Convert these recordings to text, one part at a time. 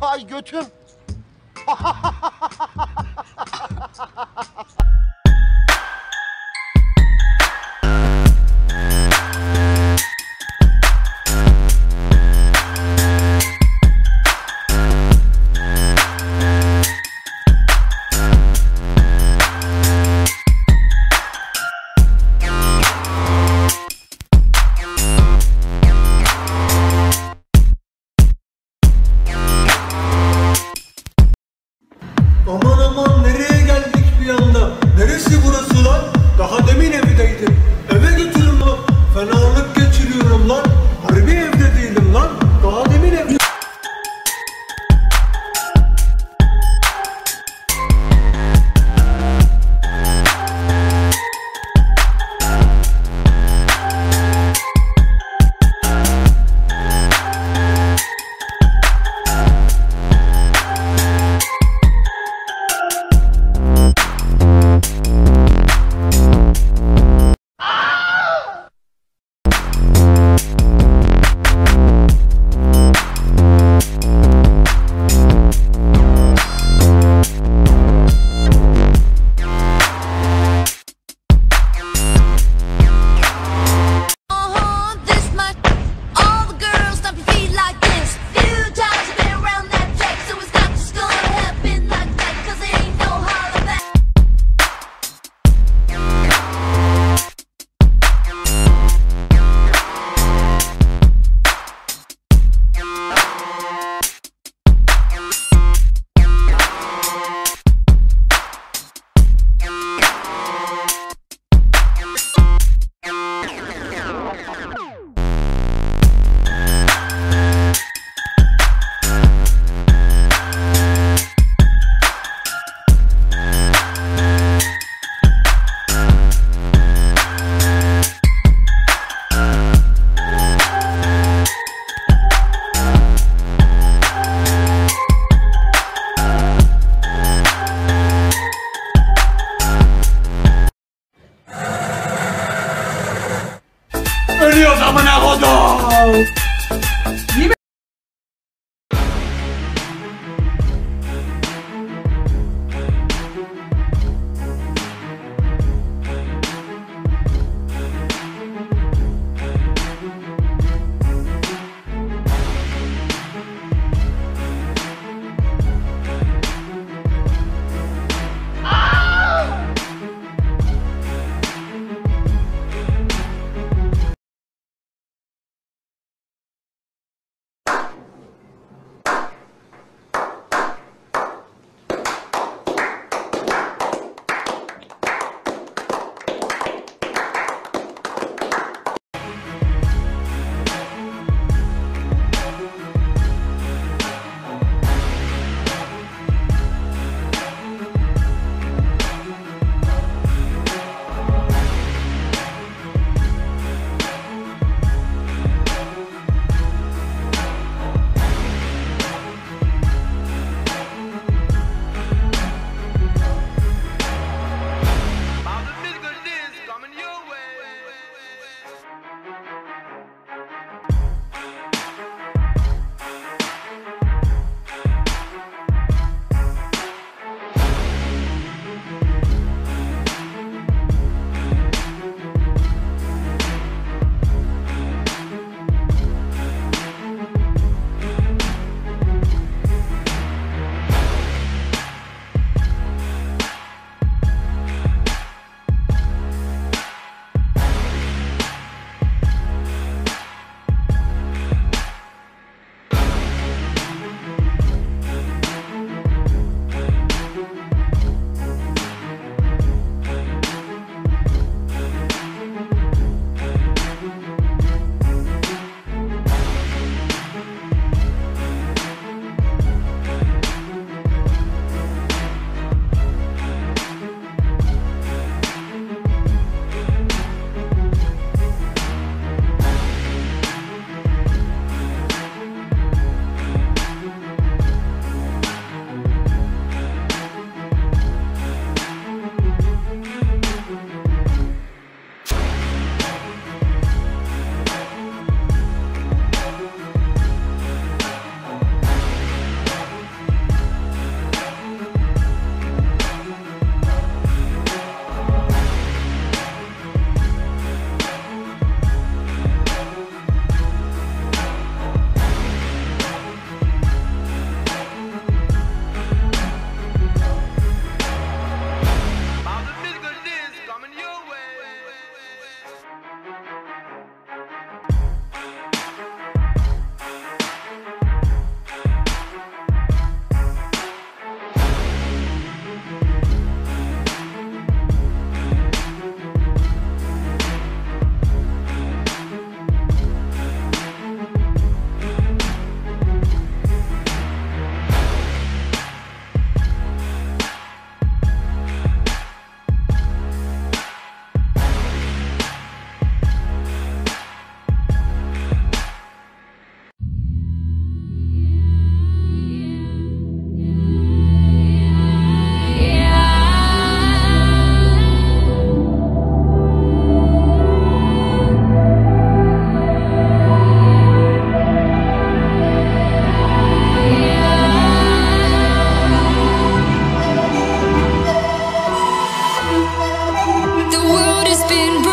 Ay götüm. been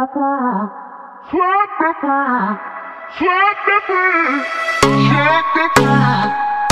Happy feet. One more combo. That